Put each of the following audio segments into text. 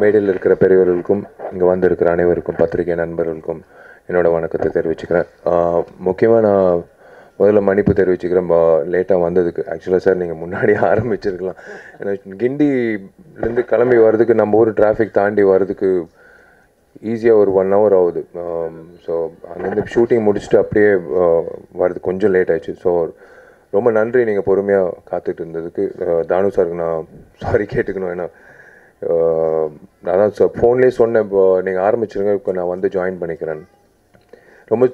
மேடையில் இருக்கிற பெரியவர்களுக்கும் இங்கே வந்திருக்கிற அனைவருக்கும் பத்திரிகை நண்பர்களுக்கும் என்னோட வணக்கத்தை தெரிவிச்சுக்கிறேன். முக்கியமாக நான் முதல்ல மன்னிப்பு தெரிவிச்சுக்கிறேன். லேட்டாக வந்ததுக்கு. ஆக்சுவலாக சார் நீங்கள் முன்னாடியே ஆரம்பிச்சிருக்கலாம். ஏன்னா கிண்டிலேருந்து கிளம்பி வர்றதுக்கு நம்ம ஊர் டிராஃபிக் தாண்டி வர்றதுக்கு ஈஸியாக ஒரு ஒன் ஹவர் ஆகுது. ஸோ அங்கேருந்து ஷூட்டிங் முடிச்சுட்டு அப்படியே வர்றது கொஞ்சம் லேட் ஆயிடுச்சு. ஸோ ரொம்ப நன்றி நீங்கள் பொறுமையாக காத்துட்டு இருந்ததுக்கு. தானு சாருக்கு நான் சாரி கேட்டுக்கணும். ஏன்னா நான் தான் சார் ஃபோன்லேயே சொன்னேன் இப்போ நீங்கள் ஆரம்பிச்சிருங்க இப்போ நான் வந்து ஜாயின் பண்ணிக்கிறேன். ரொம்ப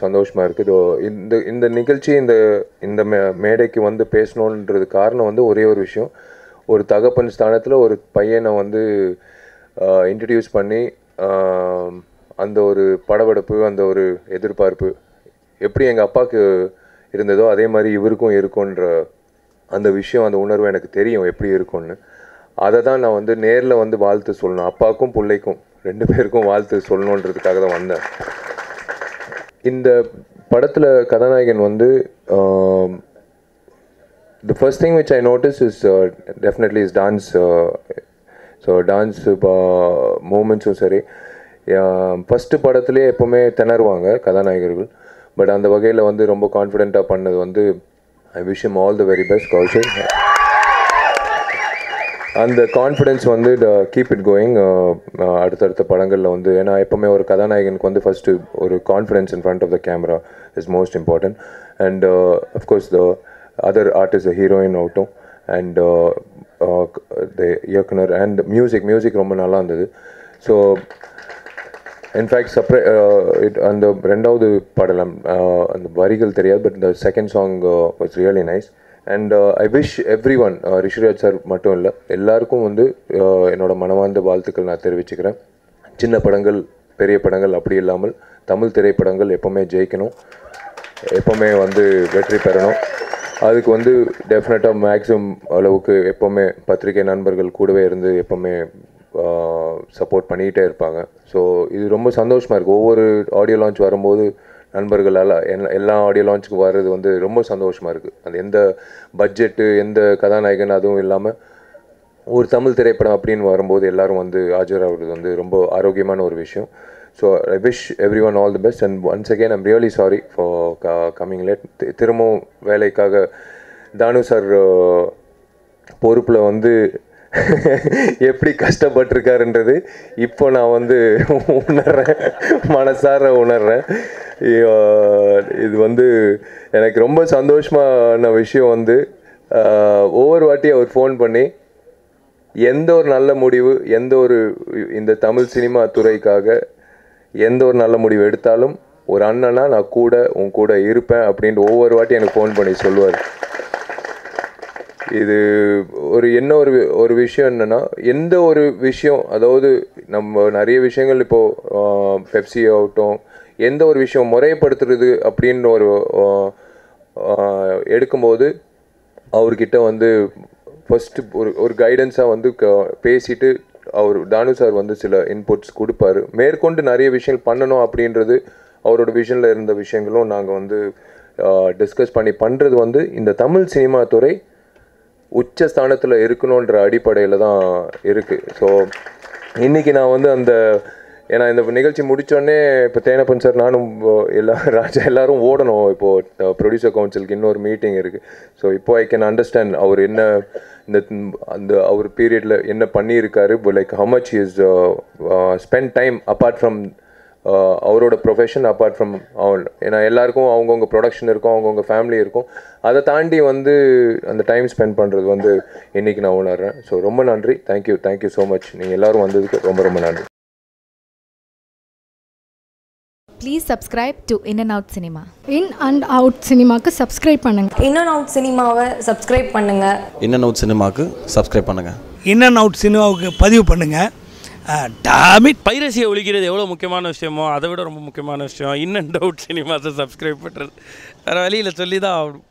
சந்தோஷமாக ச- இருக்குது இந்த இந்த நிகழ்ச்சி இந்த இந்த மே மேடைக்கு வந்து பேசணுன்றது காரணம் வந்து ஒரே ஒரு விஷயம். ஒரு தகப்பன் ஸ்தானத்தில் ஒரு பையனை வந்து இன்ட்ரடியூஸ் பண்ணி அந்த ஒரு படபடப்பு அந்த ஒரு எதிர்பார்ப்பு எப்படி எங்கள் அப்பாவுக்கு இருந்ததோ அதே மாதிரி இவருக்கும் இருக்குன்ற அந்த விஷயம் அந்த உணர்வு எனக்கு தெரியும் எப்படி இருக்கும்னு. அதை தான் நான் வந்து நேரில் வந்து வாழ்த்து சொல்லணும். அப்பாவுக்கும் பிள்ளைக்கும் ரெண்டு பேருக்கும் வாழ்த்து சொல்லணுன்றதுக்காக தான் வந்தேன். இந்த படத்தில் கதாநாயகன் வந்து the first thing which I notice is definitely is dance so dance மூமெண்ட்ஸும் சரி. ஃபஸ்ட்டு படத்துலேயே எப்போவுமே திணறுவாங்க கதாநாயகர்கள். பட் அந்த வகையில் வந்து ரொம்ப கான்ஃபிடெண்ட்டாக பண்ணது வந்து I wish him all the very best Kaushik அந்த கான்ஃபிடென்ஸ் வந்து கீப் இட் கோயிங் அடுத்தடுத்த படங்களில் வந்து ஏன்னா எப்போவுமே ஒரு கதாநாயகனுக்கு வந்து ஃபஸ்ட்டு ஒரு confidence in front of the camera is most important and of course the other artist heroine ஆகட்டும் அண்ட் uh, uh, இயக்குனர் அண்ட் மியூசிக் மியூசிக் ரொம்ப நல்லா இருந்தது. ஸோ இன்ஃபேக்ட் செப்பரே அந்த ரெண்டாவது பாடலாம் uh, அந்த வரிகள் தெரியாது பட் இந்த second song was really nice and I wish everyone Rishiraj sir மட்டும் இல்லை எல்லாருக்கும் வந்து என்னோடய என்னோட மனமார்ந்த வாழ்த்துக்கள் நான் தெரிவிச்சுக்கிறேன். சின்ன படங்கள் பெரிய படங்கள் அப்படி இல்லாமல் தமிழ் திரைப்படங்கள் எப்போவுமே ஜெயிக்கணும். எப்போவுமே வந்து வெற்றி பெறணும். அதுக்கு வந்து டெஃபினட்டாக மேக்ஸிமம் அளவுக்கு எப்போவுமே பத்திரிகை நண்பர்கள் கூடவே இருந்து எப்போவுமே சப்போர்ட் uh, பண்ணிக்கிட்டே இருப்பாங்க. ஸோ இது ரொம்ப சந்தோஷமாக இருக்குது ஒவ்வொரு ஆடியோ லான்ச் வரும்போது நண்பர்களால் எல்லா எல்லா ஆடியோ லான்ச்சுக்கு வர்றது வந்து ரொம்ப சந்தோஷமாக இருக்குது அது எந்த பட்ஜெட்டு எந்த கதாநாயகன் அதுவும் இல்லாமல் ஒரு தமிழ் திரைப்படம் அப்படின்னு வரும்போது எல்லோரும் வந்து ஆஜராகிறது வந்து ரொம்ப ஆரோக்கியமான ஒரு விஷயம். So I wish everyone all the best and once again I'm really sorry for coming late திரும்பவும் வேலைக்காக தானு சார் பொறுப்பில் வந்து எப்படி கஷ்டப்பட்டிருக்காருன்றது இப்போ நான் வந்து உணர்றேன் மனசார உணர்றேன். இது வந்து எனக்கு ரொம்ப சந்தோஷமான விஷயம் வந்து ஒவ்வொரு வாட்டி அவர் ஃபோன் பண்ணி எந்த ஒரு நல்ல முடிவு எந்த ஒரு இந்த தமிழ் சினிமா துறைக்காக எந்த ஒரு நல்ல முடிவு எடுத்தாலும் ஒரு அண்ணனா நான் கூட உன் கூட இருப்பேன் அப்படின்ட்டு ஒவ்வொரு வாட்டி எனக்கு ஃபோன் பண்ணி சொல்லுவார். இது ஒரு என்ன ஒரு ஒரு விஷயம் என்னென்னா எந்த ஒரு விஷயம் அதாவது நம்ம நிறைய விஷயங்கள் இப்போது பெப்சி ஆகட்டும் எந்த ஒரு விஷயம் முறைப்படுத்துறது அப்படின்னு ஒரு எடுக்கும்போது அவர்கிட்ட வந்து ஃபஸ்ட்டு ஒரு ஒரு கைடன்ஸாக வந்து க பேசிட்டு அவர் தானு சார் வந்து சில இன்புட்ஸ் கொடுப்பாரு. மேற்கொண்டு நிறைய விஷயங்கள் பண்ணணும் அப்படின்றது அவரோட விஷனில் இருந்த விஷயங்களும் நாங்கள் வந்து டிஸ்கஸ் பண்ணி பண்ணுறது வந்து இந்த தமிழ் சினிமா துறை உச்ச ஸ்தானத்தில் இருக்கணுன்ற அடிப்படையில் தான் இருக்குது ஸோ இன்னைக்கு நான் வந்து அந்த ஏன்னா இந்த நிகழ்ச்சி முடித்தோடனே இப்போ தேனப்பன் சார் நானும் எல்லா ராஜா எல்லோரும் ஓடணும். இப்போது ப்ரொடியூசர் கவுன்சிலுக்கு இன்னொரு மீட்டிங் இருக்குது ஸோ இப்போ ஐ கேன் அண்டர்ஸ்டாண்ட் அவர் என்ன இந்த அந்த அவர் பீரியடில் என்ன பண்ணியிருக்காரு. Like how much is spend time apart from அவரோட ப்ரொஃபஷன் அப்பார்ட் ஃப்ரம் அவன் ஏன்னா எல்லாருக்கும் அவங்கவுங்க ப்ரொடக்ஷன் இருக்கும் அவங்கவுங்க ஃபேமிலி இருக்கும். அதை தாண்டி வந்து அந்த டைம் ஸ்பெண்ட் பண்ணுறது வந்து இன்னைக்கு நான் உணர்றேன். ஸோ ரொம்ப நன்றி. தேங்க்யூ தேங்க்யூ ஸோ மச் நீங்கள் எல்லாரும் வந்ததுக்கு ரொம்ப ரொம்ப நன்றி. Please subscribe to In and Out Cinema. In and out சினிமாக்கு சப்ஸ்கிரைப் பண்ணுங்கள் இன் அண்ட் அவுட் சினிமாவை சப்ஸ்கிரைப் பண்ணுங்கள் இன் அண்ட் அவுட் சினிமாவுக்கு சப்ஸ்கிரைப் பண்ணுங்கள் இன் அண்ட் அவுட் சினிமாவுக்கு பதிவு பண்ணுங்கள் டாமிட் பைரசியை ஒழிக்கிறது எவ்வளோ முக்கியமான விஷயமோ அதை விட ரொம்ப முக்கியமான விஷயம். இன் அண்ட் அவுட் சினிமாஸை சப்ஸ்கிரைப் பண்ணுறது வேறு வழியில் சொல்லி தான் ஆகணும்.